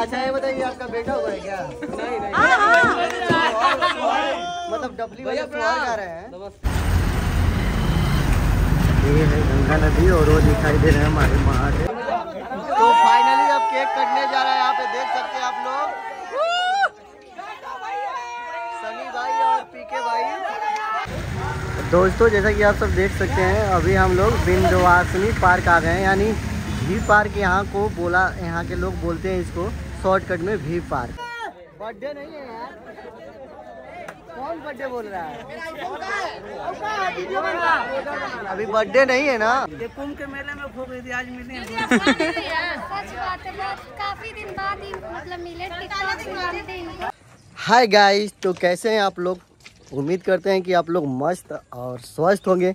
अच्छा ये बताइए आपका बेटा हुआ है क्या? नहीं नहीं। हाँ हाँ। मतलब डबली वाले फुहार गा रहे हैं। ये है गंगा नदी और वो दिखाई दे रहे हैं। हमारे महादेव तो फाइनली अब केक कटने जा रहा है यहाँ पे देख सकते हैं आप लोग। सनी भाई और पीके भाई। दोस्तों जैसा कि आप सब देख सकते हैं अभी हम लोग बिंदवासिनी पार्क आ गए हैं यानी भी पार्क यहाँ को बोला यहाँ के लोग बोलते हैं इसको। शॉर्टकट में भी पार्क। बर्थडे नहीं है यार। कौन बर्थडे बोल रहा है? अभी बर्थडे नहीं है ना? ये कुंभ के मेले में खूब आज मिली है। सच बात है काफ़ी दिन बाद ही मतलब मिले हाय गाइस तो कैसे हैं आप लोग? उम्मीद करते हैं कि आप लोग मस्त और स्वस्थ होंगे।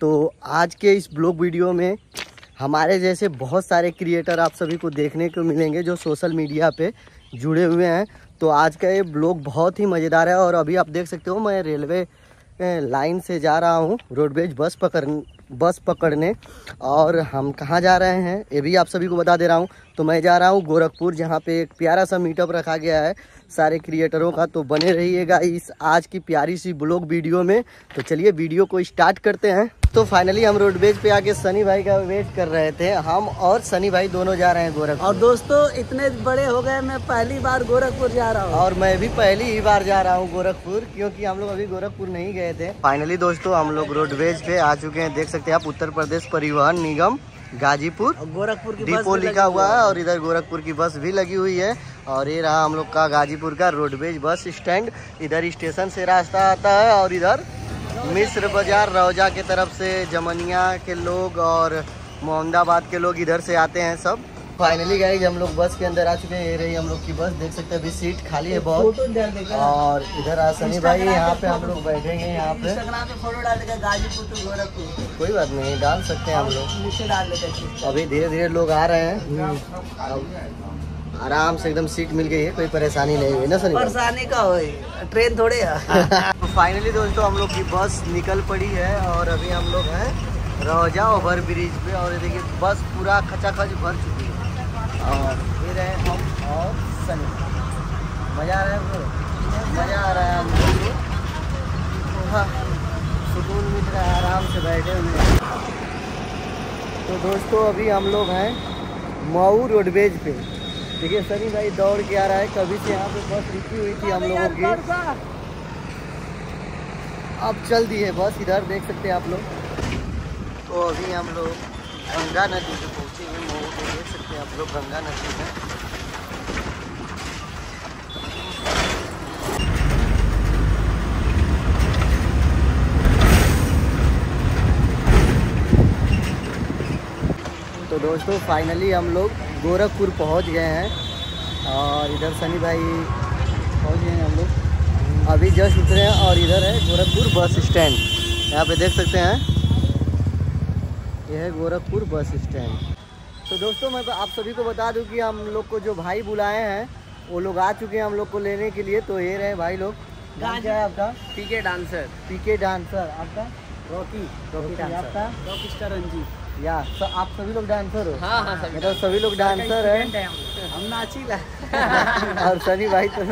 तो आज के इस ब्लॉग वीडियो में हमारे जैसे बहुत सारे क्रिएटर आप सभी को देखने को मिलेंगे जो सोशल मीडिया पे जुड़े हुए हैं। तो आज का ये ब्लॉग बहुत ही मज़ेदार है और अभी आप देख सकते हो मैं रेलवे लाइन से जा रहा हूँ रोडवेज़ बस पकड़, बस पकड़ने। और हम कहाँ जा रहे हैं, ये भी आप सभी को बता दे रहा हूँ। तो मैं जा रहा हूँ गोरखपुर, जहाँ पे एक प्यारा सा मीटअप रखा गया है। सारे क्रिएटरों का तो बने रहिएगा इस आज की प्यारी सी ब्लॉग वीडियो में। तो चलिए वीडियो को स्टार्ट करते हैं। तो फाइनली हम रोडवेज़ पे आके सनी भाई का वेट कर रहे थे। हम और सनी भाई दोनों जा रहे हैं गोरखपुर। और दोस्तों इतने बड़े हो गए मैं पहली बार गोरखपुर जा रहा हूँ। और मैं भी पहली ही बार जा रहा हूँ गोरखपुर क्योंकि हम लोग अभी गोरखपुर नहीं गए थे। फाइनली दोस्तों हम लोग रोडवेज़ पे आ चुके हैं। देख सकते हैं आप उत्तर प्रदेश परिवहन निगम गाजीपुर। गोरखपुर की बस डिपो लिखा हुआ है और इधर गोरखपुर की बस भी लगी हुई है। और ये रहा हम लोग का गाजीपुर का रोडवेज़ बस स्टैंड इधर स्टेशन से रास्ता आता है और इधर मिस्र बाज़ार रौजा के तरफ़ से जमनिया के लोग और मोहम्मदाबाद के लोग इधर से आते हैं सब। फाइनली गाइज़ हम लोग बस के अंदर आ चुके हैं। ये रही हम लोग की बस देख सकते हैं अभी सीट खाली है बहुत। और इधर आसनी भाई यहाँ पे हम लोग बैठेंगे यहाँ पे। फ़ोटो डाल देगा गाजीपुर टू गोरखपुर। कोई बात नहीं डाल सकते हैं हम लोग। डाल देगा अभी धीरे धीरे लोग आ रहे हैं। अब आराम से एकदम सीट मिल गई है कोई परेशानी नहीं हुई ना सनी परेशानी का हो ट्रेन थोड़े तो फाइनली दोस्तों हम लोग की बस निकल पड़ी है और अभी हम लोग हैं रोजा ओवर ब्रिज पे और ये देखिए बस पूरा खचाखच भर चुकी है। और फिर है हम और सनी मज़ा आ रहा है मज़ा आ रहा है हम लोग को? हाँ, सुकून मिल रहा है आराम से बैठे हुए तो दोस्तों अभी हम लोग हैं मऊ रोडवेज़ पे। देखिए सनी भाई दौड़ के आ रहा है। कभी से यहाँ पे बस रुकी हुई थी हम लोगों की। अब चल दी है बस इधर देख सकते हैं आप लोग। तो अभी हम लोग गंगा नदी पे पहुँचे हैं पे देख सकते हैं आप लोग गंगा नदी में तो दोस्तों फाइनली हम लोग गोरखपुर पहुँच गए हैं और इधर सनी भाई पहुँच गए हैं हम लोग। अभी जस्ट उतरे हैं और इधर है गोरखपुर बस स्टैंड। यहाँ पे देख सकते हैं। यह है गोरखपुर बस स्टैंड। तो दोस्तों मैं आप सभी को बता दूँ कि हम लोग को जो भाई बुलाए हैं वो लोग आ चुके हैं हम लोग को लेने के लिए। तो ये रहे भाई लोग। क्या है आपका? PK dancer. PK dancer. आपका? रॉकी रॉकी आपका रॉक स्टार रंजीत या तो आप सभी लोग डांसर हो? हाँ हाँ सभी मतलब सभी लोग डांसर हैं। हम नाचीला और सनी भाई तो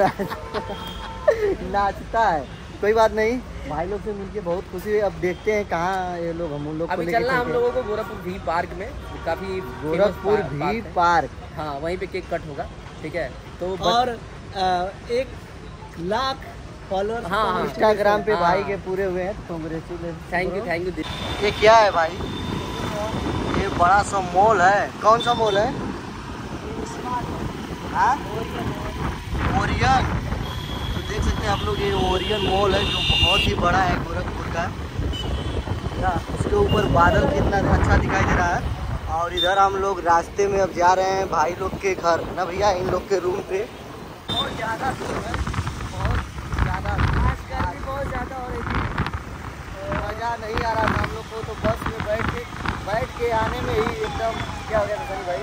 नाचता है। कोई बात नहीं। भाई लोग से मिलके बहुत खुशी हुई। अब देखते हैं कहाँ ये लोग हम उन लोग को अभी लेके चलना हम लोगों को गोरखपुर भी पार्क में। काफ़ी गोरखपुर भी पार्क हाँ। वहीं पे केक कट होगा। ठीक है तो और एक लाख फॉलोअर्स हाँ, हाँ। इंस्टाग्राम पे हाँ। भाई के पूरे हुए हैं congratulation thank you thank you ये क्या है भाई? ये बड़ा सा मॉल है। कौन सा मॉल है? हाँ? ओरियन। तो देख सकते हैं आप लोग ये ओरियन मॉल है जो बहुत ही बड़ा है गोरखपुर का। उसके ऊपर बादल कितना अच्छा दिखाई दे रहा है। और इधर हम लोग रास्ते में अब जा रहे हैं भाई लोग के घर। ना भैया इन लोग के रूम पे। बहुत ज़्यादा दूर है बहुत ज़्यादा बहुत ज़्यादा हो रही थी तो मज़ा नहीं आ रहा था हम लोग को तो बस में बैठ के बैठ के आने में ही एकदम क्या हो गया था भाई।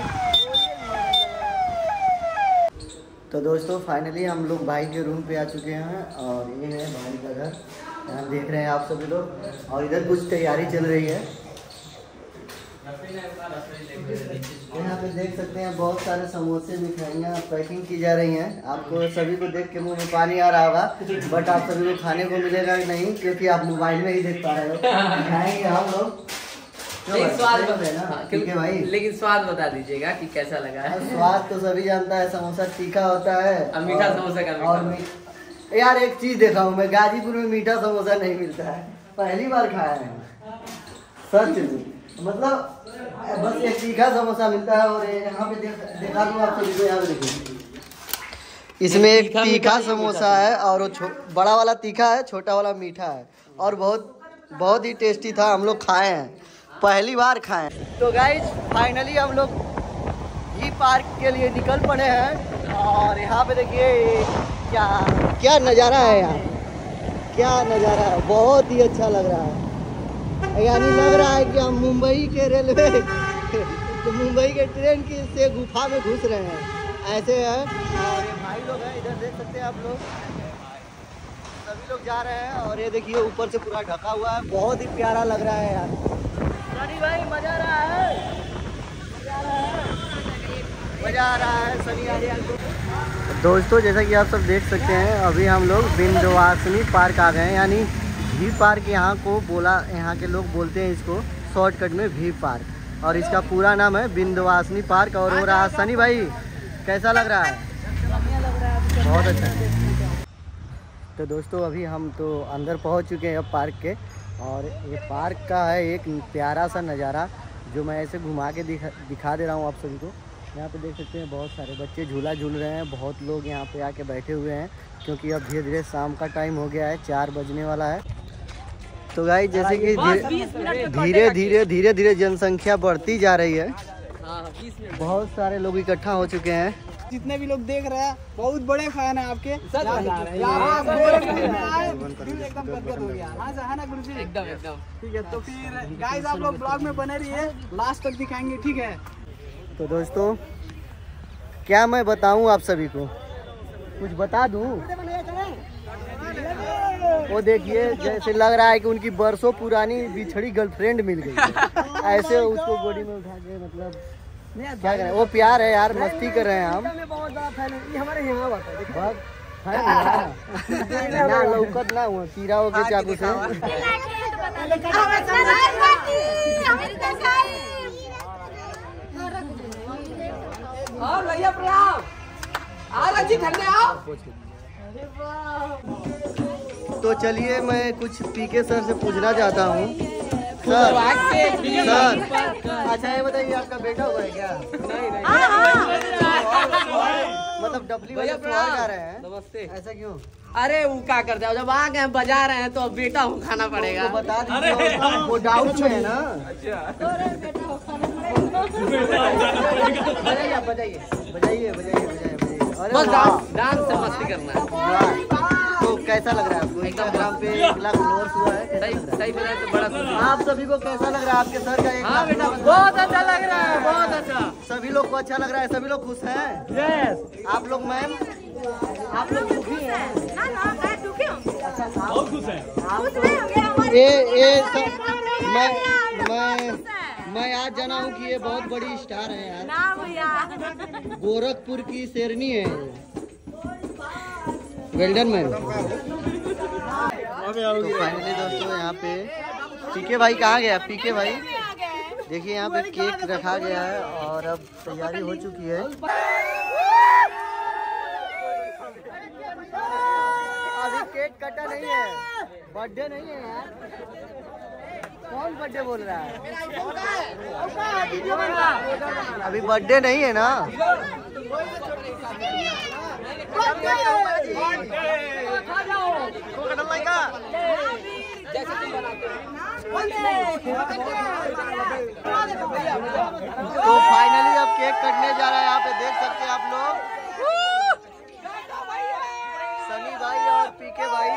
तो दोस्तों फाइनली हम लोग भाई के रूम पे आ चुके हैं और ये है भाई का घर। यहाँ देख रहे हैं आप सभी लोग और इधर कुछ तैयारी चल रही है। यहाँ पे देख सकते हैं बहुत सारे समोसे मिठाइयाँ पैकिंग की जा रही हैं। आपको सभी को देख के मुँह में पानी आ रहा होगा बट आप सभी को खाने को मिलेगा नहीं क्योंकि आप मोबाइल में ही देख पा रहे हो। खाएँगे हम लोग। लेकिन स्वाद हैं भाई। लेकिन स्वाद बता दीजिएगा कि कैसा लगा। है स्वाद तो सभी जानता है समोसा तीखा होता है। मीठा समोसा का और यार एक चीज़ देखा हूँ मैं गाजीपुर में मीठा समोसा नहीं मिलता है। पहली बार खाया है। सच में। मतलब बस एक तीखा समोसा मिलता है और यहाँ पे देख देखा दूँ आप सभी यहाँ पे देखिए इसमें एक तीखा तीखा समोसा है और वो बड़ा वाला तीखा है छोटा वाला मीठा है। और बहुत बहुत ही टेस्टी था हम लोग खाए हैं। पहली बार खाए हैं। तो गाइज़ फाइनली हम लोग ही पार्क के लिए निकल पड़े हैं। और यहाँ पे देखिए क्या क्या नज़ारा है यहाँ। क्या नज़ारा है बहुत ही अच्छा लग रहा है। यानी लग रहा है कि हम मुंबई के रेलवे तो मुंबई के ट्रेन की से गुफा में घुस रहे हैं। ऐसे है। और ये भाई लोग हैं, इधर देख सकते हैं आप लोग। सभी लोग जा रहे हैं, और ये देखिए, ऊपर से पूरा ढका हुआ है। बहुत ही प्यारा लग रहा है यार। भाई, मज़ा रहा है? आ रहा है। दोस्तों, जैसा कि आप सब देख सकते हैं, अभी हम लोग बिंदवासिनी पार्क आ गए हैं। यानी भी पार्क यहाँ को बोला, यहाँ के लोग बोलते हैं इसको शॉर्टकट में भी पार्क। और इसका पूरा नाम है बिंदवासिनी पार्क और हो रहा सनी भाई। कैसा लग रहा है? बहुत अच्छा। तो दोस्तों, अभी हम तो अंदर पहुँच चुके हैं अब पार्क के। और ये पार्क का है एक प्यारा सा नज़ारा, जो मैं ऐसे घुमा के दिखा दिखा दे रहा हूँ आप सभी को। यहाँ पे देख सकते हैं बहुत सारे बच्चे झूला झूल रहे हैं, बहुत लोग यहाँ पे आके बैठे हुए हैं, क्योंकि अब धीरे धीरे शाम का टाइम हो गया है, चार बजने वाला है। तो गाई जैसे कि धीरे धीरे धीरे धीरे जनसंख्या बढ़ती जा रही है। हाँ मिनट। बहुत सारे लोग इकट्ठा हो चुके हैं। जितने भी लोग देख रहे हैं बहुत बड़े फ़ैन है आपके। हैं। यहाँ आप गोरखपुर में आए, दिल एकदम गदगद हो गया। हाँ सर है ना गुरु जी? एकदम एकदम। ठीक है तो फिर गाइस आप लोग ब्लॉग में बने रहिए। लास्ट तक दिखाएँगे ठीक है? तो दोस्तों क्या मैं बताऊँ आप सभी को? कुछ बता दूँ? वो देखिए जैसे लग रहा है कि उनकी बरसों पुरानी बिछड़ी गर्लफ्रेंड मिल गई। है। ऐसे उसको बॉडी में उठा के मतलब क्या करें? वो प्यार है यार मस्ती कर रहे हैं हम। बहुत बड़ा फ़ैन है। हमारे यहाँ बात है ना? लौकत ना हुआ कीड़ा हो के चाकू से। आओ भैया प्रणाम आओ। अच्छी ठंडे आओ। तो चलिए मैं कुछ पीके सर से पूछना चाहता हूँ। सर सर अच्छा ये बताइए आपका बेटा हुआ है क्या? मतलब डबली वाले फ्लोर जा रहे हैं। नमस्ते। ऐसा क्यों? अरे वो क्या करते हो? जब आ गए बजा रहे हैं तो अब बेटा हूँ खाना पड़ेगा। तो बता दीजिए वो डाउट में है ना? बजाइए बजाइए बजाइए बजाइए बजाइए बजाइए बस डांस डांस से मस्ती करना है। तो कैसा लग रहा है आपको? इंस्टाग्राम पे एक लाख फॉलोअर्स हुआ है सही सही बताए तो बड़ा आप सभी को कैसा लग रहा है? आपके सर का एक हाँ बेटा बहुत अच्छा लग रहा है बहुत अच्छा। सभी लोग को अच्छा लग रहा है? सभी लोग खुश हैं? आप लोग मैम? आप लोग दुखी हैं? ये ये मैं मैं मैं आज जाना हूँ कि ये बहुत बड़ी स्टार है यार। गोरखपुर की शेरनी है। Well done man. तो फाइनली दोस्तों यहाँ पे पीके भाई कहाँ गया? पीके भाई। देखिए यहाँ पे केक रखा गया है और अब तैयारी हो चुकी है। अभी केक कटा नहीं है। बर्थडे नहीं है यार। कौन बर्थडे बोल रहा है? अभी बर्थडे नहीं है ना? तो फाइनली अब केक कटने जा रहा है, यहाँ पे देख सकते हैं आप लोग सनी भाई और पीके भाई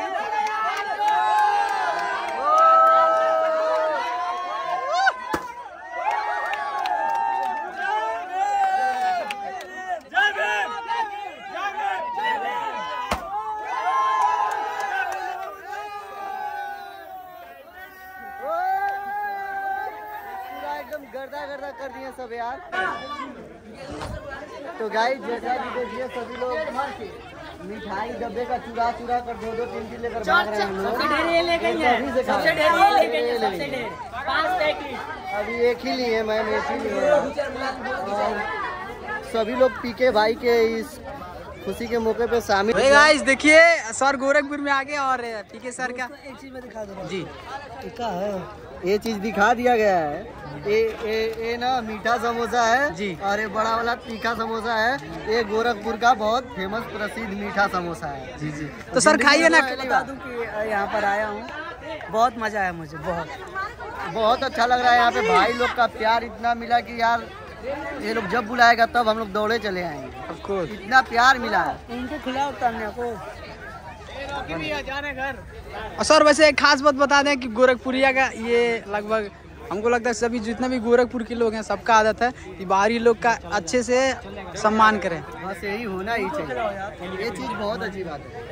कर दिए सब यार। तो गाइस जैसा भी देखिए सभी लोग मिठाई डब्बे का चुरा चुरा कर दो दो तीन तीन लेकर भाग रहे हैं लोग। तो सबसे ढेर अभी एक ही लिए मैम एक ही लिए। सभी लोग पीके भाई के इस खुशी के मौके पे शामिल गाइस देखिए सर गोरखपुर में आ गए और पीके सर का एक चीज़ में दिखा दो जी। क्या है। ये चीज़ दिखा दिया गया है। ये ये ये ना मीठा समोसा है जी। और ये बड़ा वाला तीखा समोसा है। ये गोरखपुर का बहुत फ़ेमस प्रसिद्ध मीठा समोसा है। जी जी। तो सर खाइए ना। बता दूँ कि यहाँ पर आया हूँ। बहुत मज़ा आया मुझे बहुत। बहुत अच्छा लग रहा है यहाँ पे। भाई लोग का प्यार इतना मिला कि यार ये लोग जब बुलाएगा तब हम लोग दौड़े चले आएँगे। इतना प्यार मिला है। इनको खिलाओ तान्या को। और सर वैसे एक खास बात बता दें कि गोरखपुरिया का ये लगभग हमको लगता है सभी जितने भी गोरखपुर के लोग हैं सबका आदत है कि बाहरी लोग का अच्छे से सम्मान करें। बस यही होना ही चाहिए। ये चीज़ बहुत अच्छी बात है।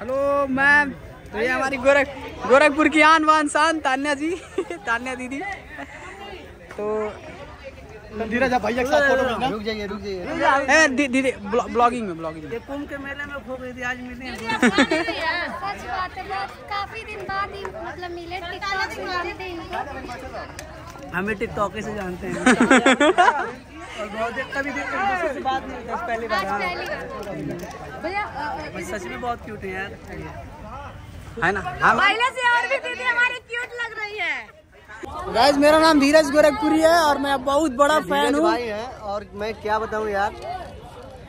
Hello ma'am. तो ये हमारी गोरख गोरखपुर की आन बान शान तान्या जी तान्या दीदी। तो धीरज आप भैया के साथ फ़ोटो लेना रुक जाइए रुक जाइए। ए, दीदी ब्लॉगिंग में ब्लॉगिंग में। ये कुंभ के मेले में खो गई थी आज मिली हैं। सच बात है काफ़ी दिन बाद ही मतलब मिले टिकटॉक से जानते हैं। हमें टिकटॉक से जानते हैं। और बहुत देर कभी एक से बात नहीं होती पहली बार। आज हाँ। पहली बार। भैया बस सच में बहुत क्यूट है यार। है ना? पहले से और भी दीदी हमारी क्यूट लग रही है। गाइस मेरा नाम धीरज गोरखपुरी है और मैं बहुत बड़ा फ़ैन हूँ। भाई हैं और मैं क्या बताऊँ यार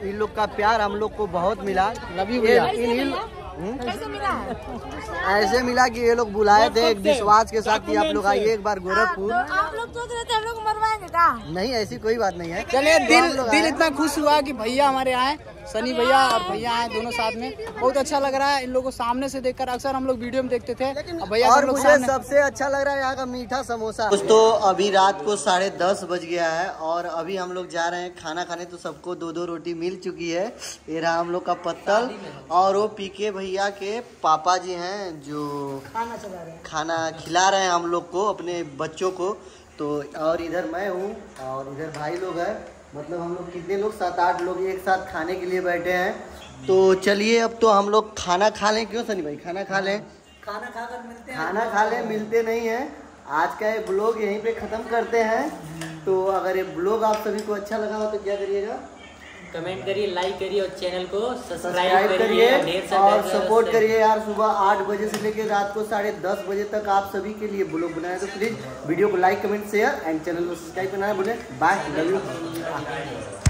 इन लोग का प्यार हम लोग को बहुत मिला। भैया। इन- इन- हम्म? मिला? ऐसे मिला कि ये लोग बुलाए थे एक विश्वास के साथ कि आप लोग आइए एक बार गोरखपुर। तो आप लोग सोच रहे थे हम लोग मरवाएँगे नहीं ऐसी कोई बात नहीं है। चलिए तो दिल दिल इतना खुश हुआ कि भैया हमारे आए। सनी भैया और भैया आए दोनों साथ में। बहुत अच्छा लग रहा है इन लोगों को सामने से देखकर। अक्सर हम लोग वीडियो में देखते थे। भैया और मुझे सबसे अच्छा लग रहा है यहाँ का मीठा समोसा। कुछ तो अभी रात को साढ़े दस बज गया है और अभी हम लोग जा रहे हैं खाना खाने तो सबको दो दो रोटी मिल चुकी है। ये रहा हम लोग का पत्तल और वो पीके भैया के पापा जी हैं जो खाना चला रहे हैं। खाना खिला रहे हैं हम लोग को अपने बच्चों को। तो और इधर मैं हूँ और इधर भाई लोग हैं। मतलब हम लोग कितने लोग सात आठ लोग एक साथ खाने के लिए बैठे हैं। तो चलिए अब तो हम लोग खाना खा लें। क्यों सनी भाई? खाना खा लें। खाना खा कर मिलते हैं। खाना खा लें मिलते नहीं हैं। आज का ये ब्लॉग यहीं पे ख़त्म करते हैं। तो अगर ये ब्लॉग आप सभी को अच्छा लगा हो तो क्या करिएगा? कमेंट करिए लाइक करिए और चैनल को सब्सक्राइब करिए। और सपोर्ट करिए यार सुबह आठ बजे से लेकर रात को साढ़े दस बजे तक आप सभी के लिए ब्लॉग बनाए। तो प्लीज़ वीडियो को like comment share and channel को सब्सक्राइब करना है बोले बाय लव यू